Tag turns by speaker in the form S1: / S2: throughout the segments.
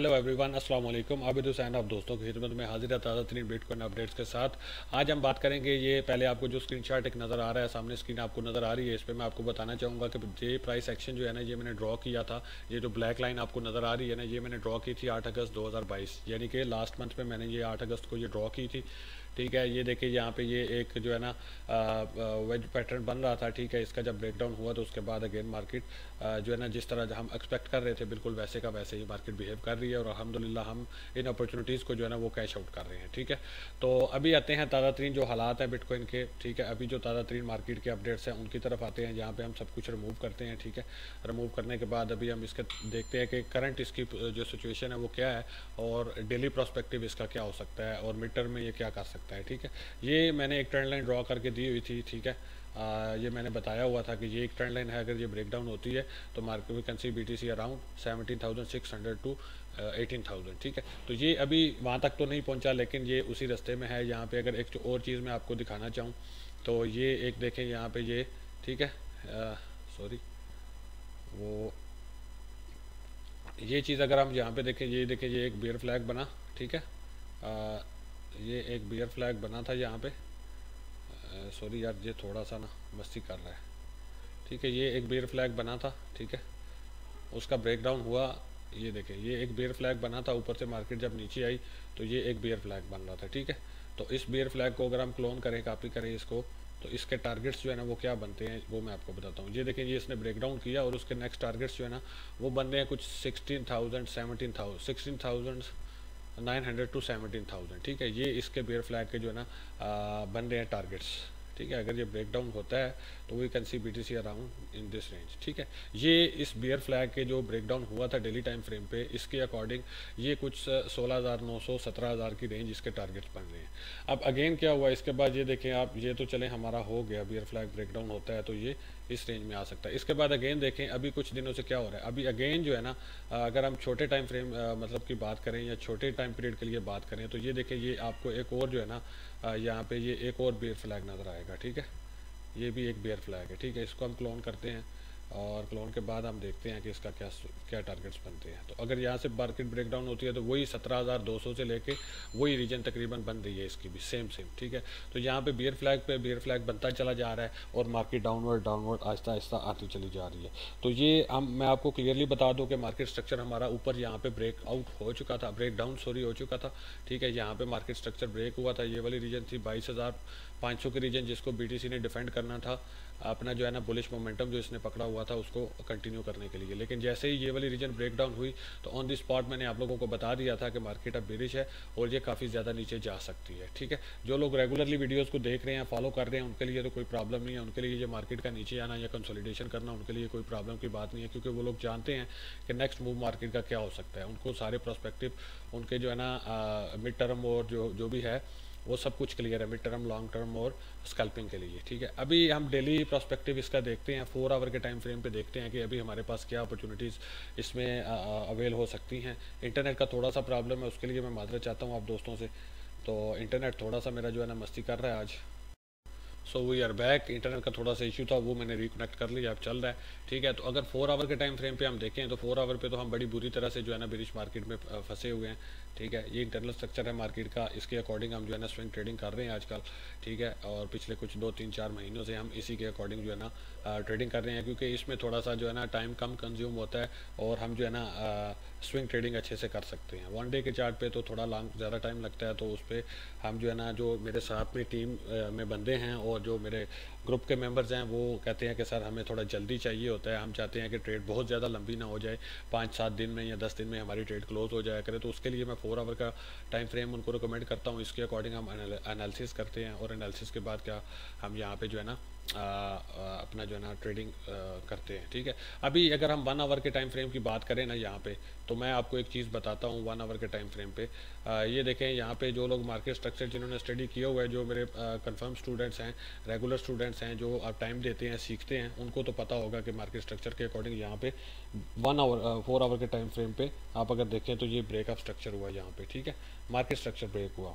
S1: Hello everyone अस्सलाम वालेकुम आबिद हुसैन आप दोस्तों की खिदमत में हाजिर है ताज़ा तरीन बिटकॉइन अपडेट्स के साथ। आज हम बात करेंगे ये, पहले आपको जो स्क्रीनशॉट एक नज़र आ रहा है, सामने स्क्रीन आपको नज़र आ रही है, इस पर मैं आपको बताना चाहूँगा कि ये प्राइस एक्शन जो है ना, ये मैंने ड्रॉ किया था। ये जो ब्लैक लाइन आपको नज़र आ रही है ना, ये मैंने ड्रॉ की थी आठ अगस्त दो हज़ार बाईस, यानी कि लास्ट मंथ में मैंने ये आठ अगस्त को ये ड्रॉ की थी। ठीक है, ये देखिए यहाँ पे ये एक जो है ना वेज पैटर्न बन रहा था, ठीक है, इसका जब ब्रेकडाउन हुआ तो उसके बाद अगेन मार्केट जो है ना, जिस तरह हम एक्सपेक्ट कर रहे थे, बिल्कुल वैसे का वैसे ही मार्केट बिहेव कर रही है और अलहमदिल्ला हम इन अपॉर्चुनिटीज़ को जो है ना, वो कैश आउट कर रहे हैं, ठीक है। तो अभी आते हैं ताज़ा तरीन जो हालात हैं बिटकॉइन के, ठीक है, अभी जो ताज़ा तरीन मार्केट के अपडेट्स हैं, उनकी तरफ़ आते हैं जहाँ पर हम सब कुछ रिमूव करते हैं, ठीक है। रिमूव करने के बाद अभी हम इसके देखते हैं कि करंट इसकी जो सिचुएशन है वो क्या है और डेली प्रोस्पेक्टिव इसका क्या हो सकता है और मिड टर्म में ये क्या कर सकता है। ठीक है? ये मैंने एक ट्रेंड लाइन ड्रॉ करके दी हुई थी ठीक है? आ, ये मैंने बताया हुआ था कि ये एक ट्रेंड लाइन है अगर ये ब्रेक डाउन होती है तो market can be T C around seventeen thousand six hundred to eighteen thousand ठीक है? तो ये अभी वहाँ तक तो नहीं पहुँचा लेकिन ये उसी रास्ते में है। यहाँ पे अगर एक और चीज़ मैं आपको दिखाना चाहूँ तो ये एक देखें यहाँ पे ये ठीक है? सॉरी वो ये चीज़ अगर हम यहाँ पे देखें ये देखें ये एक बियर फ्लैग बना ठीक है? आ, ये एक बियर फ्लैग बना था यहाँ पे। सॉरी यार, ये थोड़ा सा ना मस्ती कर रहा है। ठीक है, ये एक बियर फ्लैग बना था, ठीक है। उसका ब्रेकडाउन हुआ, ये देखें, ये एक बियर फ्लैग बना था ऊपर से मार्केट जब नीचे आई तो ये एक बियर फ्लैग बन रहा था, ठीक है। तो इस बियर फ्लैग को अगर हम क्लोन करें कापी करें इसको तो इसके टारगेट्स जो है ना, वो क्या बनते हैं, वो मैं आपको बताता हूँ। ये देखें, ये इसने ब्रेकडाउन किया और उसके नेक्स्ट टारगेट्स जो है ना, वो बन रहे हैं कुछ sixteen thousand seventeen thousand sixteen thousand nine hundred to seventeen thousand ठीक है? ये इसके बेयर फ्लैग के जो है ना बन रहे हैं टारगेट्स ठीक है? अगर ये ब्रेक डाउन होता है तो we can see B T C around in this range ठीक है? ये इस बियर फ्लैग के जो ब्रेक डाउन हुआ था डेली टाइम फ्रेम पे, इसके अकॉर्डिंग ये कुछ सोलह हज़ार नौ सौ, सत्रह हज़ार की रेंज इसके टारगेट्स बन रहे हैं। अब अगेन क्या हुआ? इसके बाद ये देखें आप, ये तो चले हमारा हो गया बियर फ्लैग ब्रेक डाउन होता है तो ये इस रेंज में आ सकता है। इसके बाद अगेन देखें, अभी कुछ दिनों से क्या हो रहा है? अभी अगेन जो है ना अगर हम छोटे टाइम फ्रेम मतलब की बात करें या छोटे टाइम पीरियड के लिए बात करें तो ये देखें, ये आपको एक और जो है ना यहाँ पे ये एक और बेयर फ्लैग नज़र आएगा, ठीक है? ये भी एक बेयर फ्लैग है, ठीक है? इसको हम क्लोन करते हैं। और क्लोन के बाद हम देखते हैं कि इसका क्या क्या टारगेट्स बनते हैं। तो अगर यहाँ से मार्केट ब्रेकडाउन होती है तो वही सत्रह हज़ार दो सौ से लेके वही रीजन तकरीबन बन रही है इसकी भी सेम सेम ठीक है? तो यहाँ पे बियर फ्लैग पे बियर फ्लैग बनता चला जा रहा है और market downward downward Aahista Aahista आती चली जा रही है। तो ये हम, मैं आपको क्लियरली बता दूँ कि मार्केट स्ट्रक्चर हमारा ऊपर यहाँ पे ब्रेक आउट हो चुका था ब्रेक डाउन सॉरी हो चुका था, ठीक है? यहाँ पर मार्केट स्ट्रक्चर ब्रेक हुआ था। ये वाली रीजन थी बाईस हज़ार पाँच सौ की रीजन जिसको बीटीसी ने डिफेंड करना था, अपना जो है ना बुलिश मोमेंटम जो इसने पकड़ा हुआ था, उसको कंटिन्यू करने के लिए। लेकिन जैसे ही ये वाली रीजन ब्रेक डाउन हुई तो ऑन दी स्पॉट मैंने आप लोगों को बता दिया था कि मार्केट अब बेरिश है और ये काफ़ी ज़्यादा नीचे जा सकती है, ठीक है? जो लोग रेगुलरली वीडियोज़ को देख रहे हैं फॉलो कर रहे हैं, उनके लिए तो कोई प्रॉब्लम नहीं है। उनके लिए ये मार्केट का नीचे आना या कंसोलिडेशन करना, उनके लिए कोई प्रॉब्लम की बात नहीं है, क्योंकि वो लोग जानते हैं कि नेक्स्ट मूव मार्केट का क्या हो सकता है। उनको सारे प्रोस्पेक्टिव उनके जो है ना मिड टर्म और जो जो भी है वो सब कुछ क्लियर है मिड टर्म लॉन्ग टर्म और स्कल्पिंग के लिए, ठीक है? अभी हम डेली प्रोस्पेक्टिव इसका देखते हैं फोर आवर के टाइम फ्रेम पे देखते हैं कि अभी हमारे पास क्या अपॉर्चुनिटीज़ इसमें अवेल हो सकती हैं। इंटरनेट का थोड़ा सा प्रॉब्लम है, उसके लिए मैं माजरत चाहता हूँ आप दोस्तों से। तो इंटरनेट थोड़ा सा मेरा जो है ना, मस्ती कर रहा है आज। So we are back internet का थोड़ा सा इशू था, वो मैंने रिकनेक्ट कर लिया, अब चल रहा है, ठीक है? तो अगर फोर आवर के टाइम फ्रेम पे हम देखें तो फोर आवर पे तो हम बड़ी बुरी तरह से जो है ना ब्रिटिश मार्केट में फंसे हुए हैं। ठीक है, ये इंटरनल स्ट्रक्चर है मार्केट का, इसके अकॉर्डिंग हम जो है ना स्विंग ट्रेडिंग कर रहे हैं आजकल, ठीक है, और पिछले कुछ दो, तीन, चार महीनों से हम इसी के अकॉर्डिंग जो है ना ट्रेडिंग कर रहे हैं, क्योंकि इसमें थोड़ा सा जो है ना टाइम कम कंज्यूम होता है और हम जो है ना स्विंग ट्रेडिंग अच्छे से कर सकते हैं। वन डे के चार्ट पे तो थोड़ा लॉन्ग ज़्यादा टाइम लगता है तो उस पर हम जो है ना, जो मेरे साथ में टीम में बंदे हैं और जो मेरे ग्रुप के मेंबर्स हैं वो कहते हैं कि सर हमें थोड़ा जल्दी चाहिए होता है हम चाहते हैं कि ट्रेड बहुत ज़्यादा लंबी ना हो जाए पाँच सात दिन में या दस दिन में हमारी ट्रेड क्लोज हो जाया करे तो उसके लिए मैं फोर आवर का टाइम फ्रेम उनको रिकमेंड करता हूँ इसके अकॉर्डिंग हम एनालिसिस करते हैं और एनालिसिस के बाद क्या हम यहाँ पे जो है ना आ, आ, अपना जो है ना ट्रेडिंग करते हैं ठीक है? अभी अगर हम वन आवर के टाइम फ्रेम की बात करें ना यहाँ पे तो मैं आपको एक चीज़ बताता हूँ वन आवर के टाइम फ्रेम पे। आ, ये देखें यहाँ पे जो लोग मार्केट स्ट्रक्चर जिन्होंने स्टडी किया हुआ है जो मेरे कंफर्म स्टूडेंट्स हैं रेगुलर स्टूडेंट्स हैं, जो आप टाइम देते हैं, सीखते हैं, उनको तो पता होगा कि मार्केट स्ट्रक्चर के अकॉर्डिंग यहाँ पे वन आवर फोर आवर के टाइम फ्रेम पे आप अगर देखें तो ये ब्रेकअप स्ट्रक्चर हुआ यहाँ पे, ठीक है? मार्केट स्ट्रक्चर ब्रेक हुआ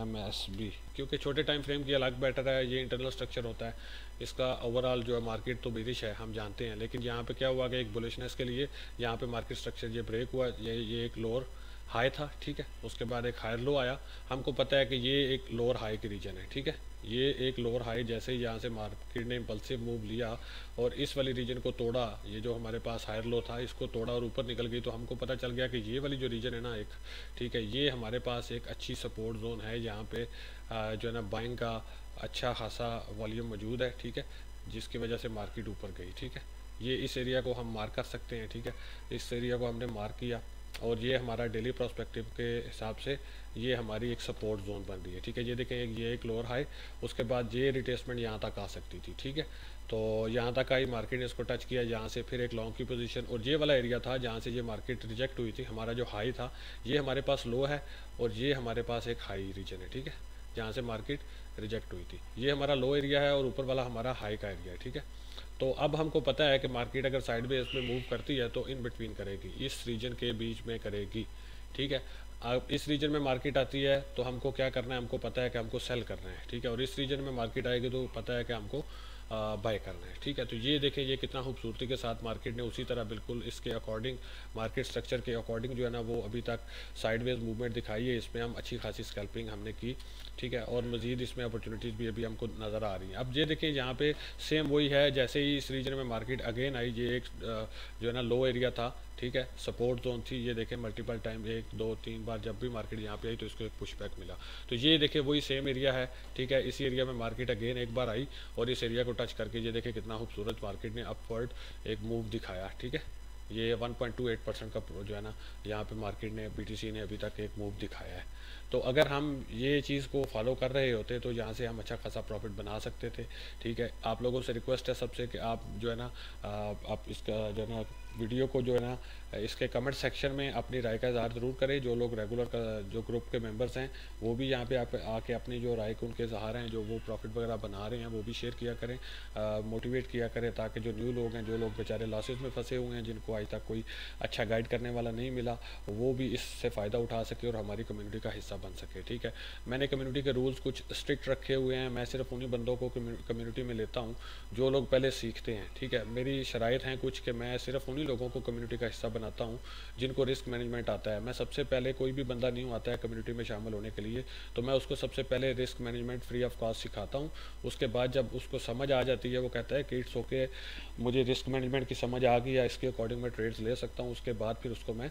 S1: एम एस बी क्योंकि छोटे टाइम फ्रेम की अलग बेटर है, ये इंटरनल स्ट्रक्चर होता है। इसका ओवरऑल जो है मार्केट तो बिरिश है, हम जानते हैं, लेकिन यहाँ पे क्या हुआ कि एक बुलिशनेस के लिए यहाँ पे मार्केट स्ट्रक्चर ये ब्रेक हुआ, ये ये एक लोअर हाई था, ठीक है? उसके बाद एक हायर लो आया। हमको पता है कि ये एक लोअर हाई की रीजन है, ठीक है? ये एक लोअर हाई जैसे ही यहाँ से मार्केट ने इम्पल्सिव मूव लिया और इस वाली रीजन को तोड़ा, ये जो हमारे पास हायर लो था, इसको तोड़ा और ऊपर निकल गई तो हमको पता चल गया कि ये वाली जो रीजन है ना एक, ठीक है, ये हमारे पास एक अच्छी सपोर्ट जोन है, यहाँ पे जो है ना बाइंग का अच्छा खासा वॉल्यूम मौजूद है, ठीक है, जिसकी वजह से मार्केट ऊपर गई, ठीक है। ये इस एरिया को हम मार्क कर सकते हैं, ठीक है। इस एरिया को हमने मार्क किया। और ये हमारा डेली प्रोस्पेक्टिव के हिसाब से ये हमारी एक सपोर्ट जोन बन रही है। ठीक है, ये देखें, ये एक लोअर हाई उसके बाद ये रिटेसमेंट यहाँ तक आ सकती थी, ठीक है? तो यहाँ तक आई मार्केट ने इसको टच किया, यहाँ से फिर एक लॉन्ग की पोजीशन और ये वाला एरिया था जहाँ से ये मार्केट रिजेक्ट हुई थी, हमारा जो हाई था, ये हमारे पास लो है, और ये हमारे पास एक हाई रीजन है, ठीक है? जहाँ से मार्केट रिजेक्ट हुई थी। ये हमारा लो एरिया है और ऊपर वाला हमारा हाई का एरिया है, ठीक है? तो अब हमको पता है कि मार्केट अगर साइड में इसमें मूव करती है तो इन बिटवीन करेगी, इस रीजन के बीच में करेगी, ठीक है? अब इस रीजन में मार्केट आती है तो हमको क्या करना है? हमको पता है कि हमको सेल करना है, ठीक है? और इस रीजन में मार्केट आएगी तो पता है कि हमको बाय करना है। ठीक है तो ये देखें, ये कितना खूबसूरती के साथ मार्केट ने उसी तरह बिल्कुल इसके अकॉर्डिंग मार्केट स्ट्रक्चर के अकॉर्डिंग जो है ना, वो अभी तक साइडवेज मूवमेंट दिखाई है। इसमें हम अच्छी खासी स्कैल्पिंग हमने की, ठीक है, और मज़ीद इसमें अपॉर्चुनिटीज़ भी अभी हमको नज़र आ रही हैं। अब ये देखें, यहाँ पे सेम वही है, जैसे ही इस रीजन में मार्केट अगेन आई, ये एक जो है ना लो एरिया था ठीक है? सपोर्ट जोन थी, ये देखें मल्टीपल टाइम एक, दो, तीन बार जब भी मार्केट यहाँ पे आई तो इसको एक पुशबैक मिला। तो ये देखें, वही सेम एरिया है, ठीक है? इसी एरिया में मार्केट अगेन एक बार आई और इस एरिया को टच करके, ये देखें कितना खूबसूरत मार्केट ने अपवर्ड एक मूव दिखाया, ठीक है? ये 1.28 परसेंट का जो है ना, यहाँ पे मार्केट ने बीटीसी ने अभी तक एक मूव दिखाया है। तो अगर हम ये चीज़ को फॉलो कर रहे होते तो यहाँ से हम अच्छा खासा प्रॉफिट बना सकते थे, ठीक है? आप लोगों से रिक्वेस्ट है सबसे कि आप जो है ना आप इसका जो है ना वीडियो को जो है ना, इसके कमेंट सेक्शन में अपनी राय का इजहार ज़रूर करें। जो लोग रेगुलर का, जो ग्रुप के मेंबर्स हैं, वो भी यहाँ पे आप, आके अपनी जो राय के उनके इजहार हैं, जो वो प्रॉफिट वगैरह बना रहे हैं, वो भी शेयर किया करें। मोटिवेट किया करें ताकि जो न्यू लोग हैं, जो लोग बेचारे लॉसेज में फंसे हुए हैं, जिनको आज तक कोई अच्छा गाइड करने वाला नहीं मिला, वो भी इससे फ़ायदा उठा सके और हमारी कम्यूनिटी का हिस्सा बन सके, ठीक है? मैंने कम्यूनिटी के रूल्स कुछ स्ट्रिक्ट रखे हुए हैं। मैं सिर्फ़ उन्हीं बंदों को कम्यूनिटी में लेता हूँ, जो लोग पहले सीखते हैं, ठीक है? मेरी शराइ हैं कुछ कि मैं सिर्फ़ उन्हीं लोगों को कम्युनिटी का हिस्सा बनाता हूँ, जिनको रिस्क मैनेजमेंट आता है। मैं सबसे पहले कोई भी बंदा नहीं आता है कम्युनिटी में शामिल होने के लिए। तो मैं उसको सबसे पहले risk management free of cost सिखाता हूँ। उसके बाद जब उसको समझ आ जाती है, वो कहता है कि इट्स ओके मुझे रिस्क मैनेजमेंट की समझ आ गई या इसके अकॉर्डिंग मैं ट्रेड्स ले सकता हूँ। उसके बाद फिर उसको मैं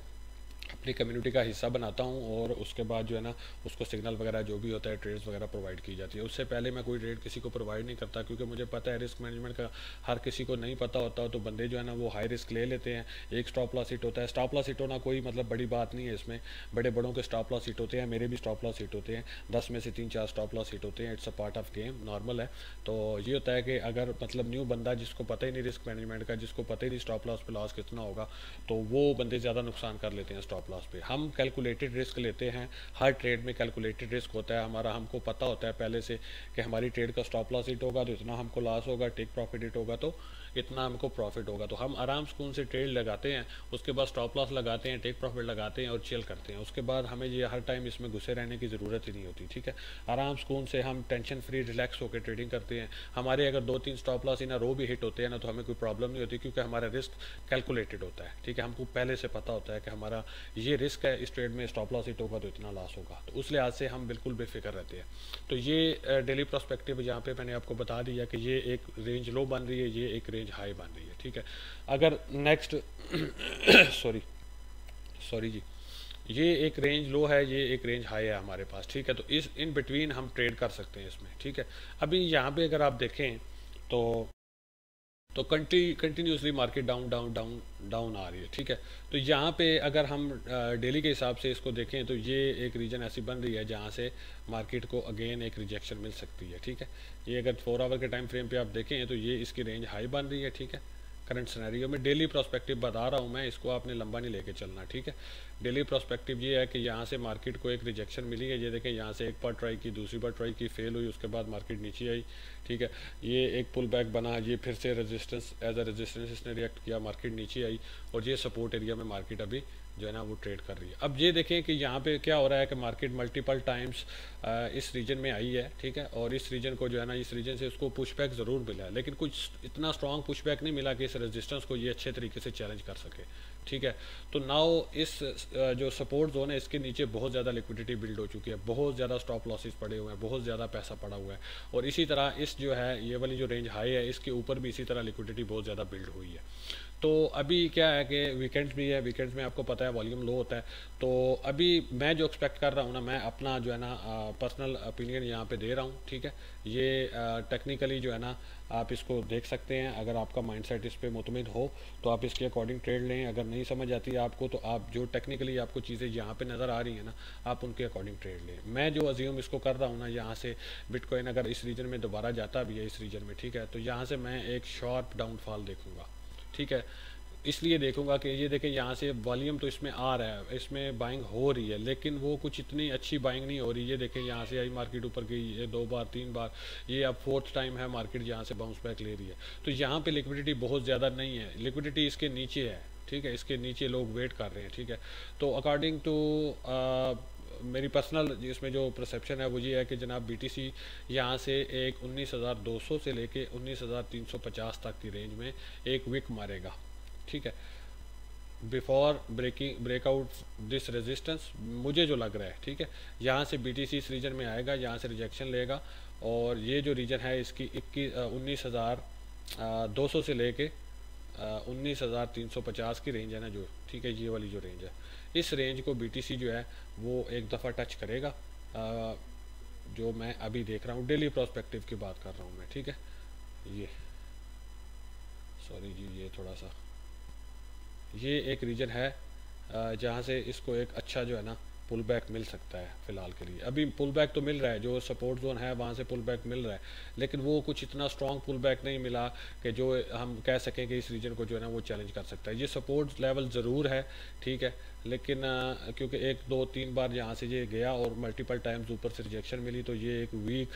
S1: अपनी कम्युनिटी का हिस्सा बनाता हूँ और उसके बाद जो है ना, उसको सिग्नल वगैरह जो भी होता है ट्रेड्स वगैरह प्रोवाइड की जाती है। उससे पहले मैं कोई ट्रेड किसी को प्रोवाइड नहीं करता, क्योंकि मुझे पता है रिस्क मैनेजमेंट का हर किसी को नहीं पता होता तो बंदे जो है ना, वो हाई रिस्क ले लेते हैं। एक स्टॉप लॉस हिट होता है। स्टॉप लॉस हिट होना कोई मतलब बड़ी बात नहीं है इसमें। बड़े बड़ों के स्टॉप लॉस हिट होते हैं, मेरे भी स्टॉप लॉस हिट होते हैं। दस में से तीन चार स्टॉप लॉस हिट होते हैं। It's a part of game normal है। तो ये होता है कि अगर मतलब न्यू बंदा जिसको पता ही नहीं रिस्क मैनेजमेंट का, जिसको पता ही नहीं स्टॉप लॉस पे लॉस कितना होगा तो वो बंदे ज़्यादा नुकसान कर लेते हैं स्टॉप लॉस पे। हम कैलकुलेटेड रिस्क लेते हैं। हर ट्रेड में कैलकुलेटेड रिस्क होता है। हमारा हमको पता होता है पहले से कि हमारी ट्रेड का स्टॉप लॉस इट होगा तो इतना हमको लॉस होगा टेक प्रॉफिट इट होगा तो इतना हमको प्रॉफिट होगा। तो हम आराम सुकून से ट्रेड लगाते हैं, उसके बाद स्टॉप लॉस लगाते हैं टेक प्रॉफिट लगाते हैं और चिल करते हैं। उसके बाद हमें ये हर टाइम इसमें घुसे रहने की ज़रूरत ही नहीं होती, ठीक है? आराम सुकून से हम टेंशन फ्री रिलैक्स होकर ट्रेडिंग करते हैं। हमारे अगर दो तीन स्टॉप लॉस इन रो भी हिट होते हैं ना तो हमें कोई प्रॉब्लम नहीं होती क्योंकि हमारा रिस्क कैलकुलेटेड होता है, ठीक है? हमको पहले से पता होता है कि हमारा ये रिस्क है, इस ट्रेड में स्टॉप लॉस हिट होगा तो इतना लॉस होगा। तो उस लिहाज से हम बिल्कुल बेफिक्र रहते हैं। तो ये डेली प्रोस्पेक्टिव यहाँ पे मैंने आपको बता दिया कि ये एक रेंज लो बन रही है, ये एक रेंज हाई बन रही है, ठीक है? अगर नेक्स्ट सॉरी सॉरी जी, ये एक रेंज लो है, ये एक रेंज हाई है हमारे पास, ठीक है? तो इस इन बिटवीन हम ट्रेड कर सकते हैं इसमें, ठीक है? अभी यहाँ पे अगर आप देखें तो तो कंटी continuously market down down down down आ रही है, ठीक है? तो यहाँ पे अगर हम डेली के हिसाब से इसको देखें तो ये एक रीजन ऐसी बन रही है जहाँ से मार्केट को अगेन एक रिजेक्शन मिल सकती है, ठीक है? ये अगर फोर आवर के टाइम फ्रेम पे आप देखें तो ये इसकी रेंज हाई बन रही है, ठीक है? करंट सिनेरियो में डेली प्रोस्पेक्टिव बता रहा हूँ मैं, इसको आपने लंबा नहीं लेके चलना, ठीक है? डेली प्रोस्पेक्टिव ये है कि यहाँ से मार्केट को एक रिजेक्शन मिली है। ये देखें, यहाँ से एक बार ट्राई की, दूसरी बार ट्राई की, फेल हुई, उसके बाद मार्केट नीचे आई, ठीक है। ये एक पुल बैक बना, ये फिर से रेजिस्टेंस एज अ रेजिस्टेंस इसने रिएक्ट किया, मार्केट नीचे आई और ये सपोर्ट एरिया में मार्केट अभी जो है ना, वो ट्रेड कर रही है। अब ये देखें कि यहाँ पे क्या हो रहा है कि मार्केट मल्टीपल टाइम्स इस रीजन में आई है, ठीक है, और इस रीजन को जो है ना, इस रीजन से उसको पुशबैक ज़रूर मिला है, लेकिन कुछ इतना स्ट्रॉन्ग पुशबैक नहीं मिला कि इस रेजिस्टेंस को ये अच्छे तरीके से चैलेंज कर सके। ठीक है? तो नाउ इस जो सपोर्ट जोन है, इसके नीचे बहुत ज़्यादा लिक्विडिटी बिल्ड हो चुकी है। बहुत ज़्यादा स्टॉप लॉसेस पड़े हुए हैं, बहुत ज़्यादा पैसा पड़ा हुआ है। और इसी तरह इस जो है, ये वाली जो रेंज हाई है, इसके ऊपर भी इसी तरह लिक्विडिटी बहुत ज़्यादा बिल्ड हुई है। तो अभी क्या है कि वीकेंड्स भी है वीकेंड्स में आपको पता है वॉल्यूम लो होता है। तो अभी मैं जो एक्सपेक्ट कर रहा हूँ ना, मैं अपना जो है ना पर्सनल ओपिनियन यहाँ पे दे रहा हूँ, ठीक है? ये टेक्निकली जो है ना, आप इसको देख सकते हैं। अगर आपका माइंडसेट इस पर मुतमिन हो तो आप इसके अकॉर्डिंग ट्रेड लें। अगर नहीं समझ आती आपको तो आप जो टेक्निकली आपको चीज़ें यहाँ पे नज़र आ रही हैं ना, आप उनके अकॉर्डिंग ट्रेड लें। मैं जो अज्यूम इसको कर रहा हूँ ना, यहाँ से बिटकॉइन अगर इस रीजन में दोबारा जाता भी है, इस रीजन में, ठीक है? तो यहाँ से मैं एक शॉर्प डाउनफॉल देखूँगा। ठीक है? इसलिए देखूँगा कि ये देखें, यहाँ से वॉल्यूम तो इसमें आ रहा है, इसमें बाइंग हो रही है, लेकिन वो कुछ इतनी अच्छी बाइंग नहीं हो रही। है देखें, यहाँ से आई मार्केट ऊपर गई है दो बार, तीन बार, ये अब फोर्थ टाइम है मार्केट जहाँ से बाउंस बैक ले रही है। तो यहाँ पे लिक्विडिटी बहुत ज़्यादा नहीं है। लिक्विडिटी इसके नीचे है, ठीक है? इसके नीचे लोग वेट कर रहे हैं, ठीक है? तो अकॉर्डिंग टू मेरी पर्सनल इसमें जो परसेप्शन है, वो ये है कि जनाब बी टी सी यहाँ से एक उन्नीस हज़ार दो सौ से लेके उन्नीस हज़ार तीन सौ पचास तक की रेंज में एक विक मारेगा। ठीक है? Before breaking breakout this resistance मुझे जो लग रहा है, ठीक है? यहाँ से बी टी सी इस रीजन में आएगा, यहाँ से रिजेक्शन लेगा और ये जो रीजन है, इसकी इक्कीस उन्नीस हज़ार दो सौ से लेके उन्नीस हज़ार तीन सौ पचास की रेंज है ना जो, ठीक है? ये वाली जो रेंज है। इस रेंज को बीटीसी जो है वो एक दफ़ा टच करेगा। आ, जो मैं अभी देख रहा हूँ डेली प्रोस्पेक्टिव की बात कर रहा हूँ मैं ठीक है? ये। सॉरी जी ये थोड़ा सा। ये एक रीजन है जहाँ से इसको एक अच्छा जो है ना पुल बैक मिल सकता है फ़िलहाल के लिए। अभी पुल बैक तो मिल रहा है जो सपोर्ट जोन है वहाँ से पुल बैक मिल रहा है। लेकिन वो कुछ इतना स्ट्रॉन्ग पुल बैक नहीं मिला कि जो हम कह सकें कि इस रीजन को जो है ना वो चैलेंज कर सकता है। ये सपोर्ट लेवल ज़रूर है ठीक है? लेकिन क्योंकि एक, दो, तीन बार यहाँ से ये गया और मल्टीपल टाइम्स ऊपर से रिजेक्शन मिली तो ये एक वीक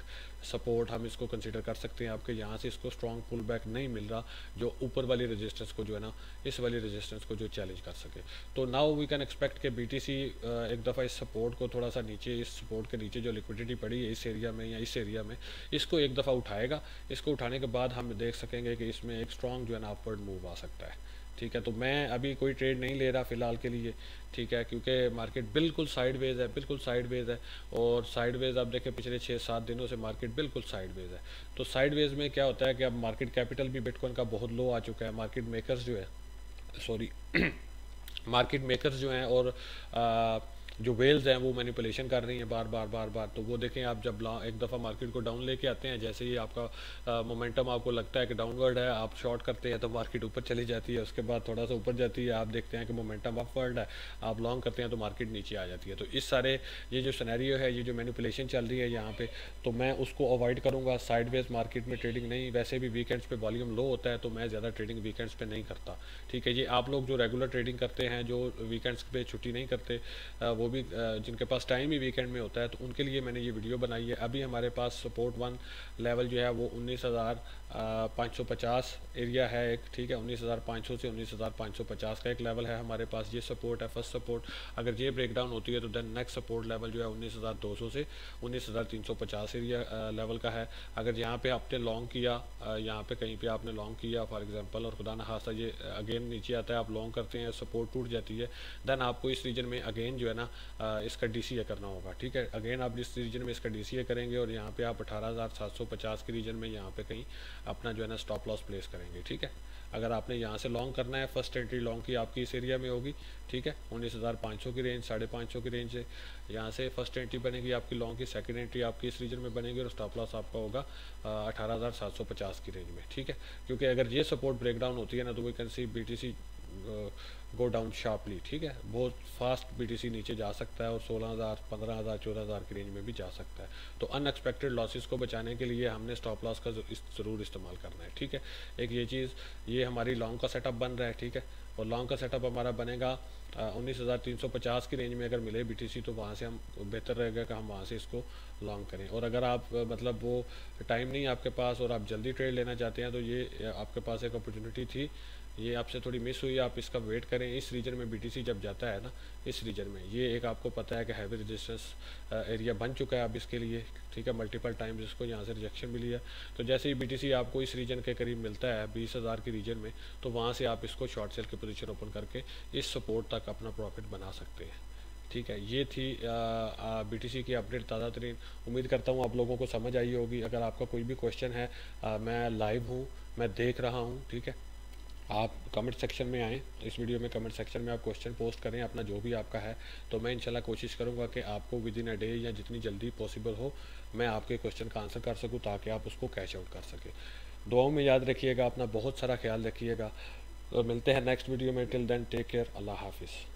S1: सपोर्ट हम इसको कंसिडर कर सकते हैं आपके। यहाँ से इसको स्ट्रॉन्ग पुल बैक नहीं मिल रहा जो ऊपर वाली रेजिस्टेंस को जो है ना, इस वाली रेजिस्टेंस को जो चैलेंज कर सके। तो नाउ वी कैन एक्सपेक्ट के बी एक दफ़ा इस सपोर्ट को थोड़ा सा नीचे, इस सपोर्ट के नीचे जो लिक्विडिटी पड़ी है इस एरिया में या इस एरिया में, इसको एक दफ़ा उठाएगा। इसको उठाने के बाद हम देख सकेंगे कि इसमें एक स्ट्रॉन्ग जो है ना अपवर्ड मूव आ सकता है। ठीक है तो मैं अभी कोई ट्रेड नहीं ले रहा फ़िलहाल के लिए ठीक है क्योंकि मार्केट बिल्कुल साइडवेज है बिल्कुल साइडवेज है और साइडवेज आप देखें पिछले छः सात दिनों से मार्केट बिल्कुल साइडवेज है। तो साइडवेज में क्या होता है कि अब मार्केट कैपिटल भी बिटकॉइन का बहुत लो आ चुका है मार्केट मेकर्स जो है सॉरी मार्केट मेकर्स जो हैं और आ, जो वेल्स हैं, वो मैनिपुलेशन कर रही हैं बार बार बार बार। तो वो देखें, आप जब एक दफ़ा मार्केट को डाउन लेके आते हैं, जैसे ही आपका मोमेंटम आपको लगता है कि डाउनवर्ड है, आप शॉर्ट करते हैं तो मार्केट ऊपर चली जाती है, उसके बाद थोड़ा सा ऊपर जाती है, आप देखते हैं कि मोमेंटम अपवर्ड है, आप लॉन्ग करते हैं तो मार्केट नीचे आ जाती है। तो इस सारे, ये जो सनैरियो है, ये जो मैनिपुलेशन चल रही है यहाँ पर तो मैं उसको अवॉइड करूँगा। साइड मार्केट में ट्रेडिंग नहीं, वैसे भी वीकेंड्स पे वॉल्यूम लो होता है तो मैं ज़्यादा ट्रेडिंग वीकेंड्स पे नहीं करता। ठीक है ये आप लोग जो रेगुलर ट्रेडिंग करते हैं, जो वीकेंड्स पे छुट्टी नहीं करते वो भी जिनके जिनके पास टाइम ही वीकेंड में होता है तो उनके लिए मैंने ये वीडियो बनाई है। अभी हमारे पास सपोर्ट वन लेवल जो है, वो उन्नीस हज़ार पाँच सौ पचास एरिया है एक, ठीक है? उन्नीस हज़ार पाँच सौ से उन्नीस हज़ार पाँच सौ पचास का एक लेवल है हमारे पास। ये सपोर्ट है फ़र्स्ट सपोर्ट अगर ये ब्रेक डाउन होती है तो देन नेक्स्ट सपोर्ट लेवल जो है उन्नीस हज़ार दो सौ से उन्नीस हज़ार तीन सौ पचास एरिया लेवल का है। अगर यहाँ पे आपने लॉन्ग किया यहाँ पे कहीं पे आपने लॉन्ग किया फॉर एग्जांपल और खुदा न खासा ये अगेन नीचे आता है, आप लॉन्ग करते हैं सपोर्ट टूट जाती है देन आपको इस रीजन में अगेन जो है ना इसका डीसीए करना होगा, ठीक है? अगेन आप जिस रीजन में इसका डीसीए करेंगे और यहाँ पे आप अठारह के रीजन में यहाँ पे कहीं अपना जो है ना स्टॉप लॉस प्लेस करेंगे, ठीक है? अगर आपने यहाँ से लॉन्ग करना है फ़र्स्ट एंट्री लॉन्ग की आपकी इस एरिया में होगी, ठीक है? उन्नीस हज़ार पाँच सौ की रेंज साढ़े पाँच सौ की रेंज से यहाँ से फ़र्स्ट एंट्री बनेगी आपकी लॉन्ग की सेकंड एंट्री आपकी इस रीजन में बनेगी और स्टॉप लॉस आपका होगा अठारह हज़ार सात सौ पचास की रेंज में, ठीक है? क्योंकि अगर ये सपोर्ट ब्रेकडाउन होती है ना तो we can see B go down sharply ठीक है? बहुत फास्ट बीटीसी नीचे जा सकता है और सोलह हज़ार, पंद्रह हज़ार, चौदह हज़ार की रेंज में भी जा सकता है। तो अनएक्सपेक्टेड लॉसेस को बचाने के लिए हमने स्टॉप लॉस का ज़रूर इस्तेमाल करना है, ठीक है? एक ये चीज़, ये हमारी लॉन्ग का सेटअप बन रहा है, ठीक है? और लॉन्ग का सेटअप हमारा बनेगा उन्नीस हज़ार तीन सौ पचास की रेंज में अगर मिले बीटीसी तो वहाँ से हम, बेहतर रहेगा कि हम वहाँ से इसको लॉन्ग करें। और अगर आप मतलब वो टाइम नहीं आपके पास और आप जल्दी ट्रेड लेना चाहते हैं तो ये आपके पास एक अपॉर्चुनिटी थी ये आपसे थोड़ी मिस हुई आप इसका वेट करें। इस रीजन में बीटीसी जब जाता है ना इस रीजन में। ये एक आपको पता है कि हैवी रजिस्टेंस एरिया बन चुका है अब इसके लिए। ठीक है मल्टीपल टाइम्स इसको यहाँ से रिजेक्शन मिली है। तो जैसे ही बीटीसी आपको इस रीजन के करीब मिलता है बीस हज़ार की रीजन में तो वहाँ से आप इसको शॉर्ट सेल की पोजिशन ओपन करके इस सपोर्ट तक अपना प्रॉफिट बना सकते हैं। ठीक है ये थी बी टी सी की अपडेट ताज़ा तरीन। उम्मीद करता हूँ आप लोगों को समझ आई होगी। अगर आपका कोई भी क्वेश्चन है आ, मैं लाइव हूँ मैं देख रहा हूँ। ठीक है आप कमेंट सेक्शन में आएँ इस वीडियो में कमेंट सेक्शन में आप क्वेश्चन पोस्ट करें, अपना जो भी आपका है तो मैं इंशाल्लाह कोशिश करूँगा कि आपको विद इन अ डे या जितनी जल्दी पॉसिबल हो, मैं आपके क्वेश्चन का आंसर कर सकूँ, ताकि आप उसको कैश आउट कर सकें। दुआओं में याद रखिएगा, अपना बहुत सारा ख्याल रखिएगा तो मिलते हैं नेक्स्ट वीडियो में टिल देन टेक केयर अल्लाह हाफिज़।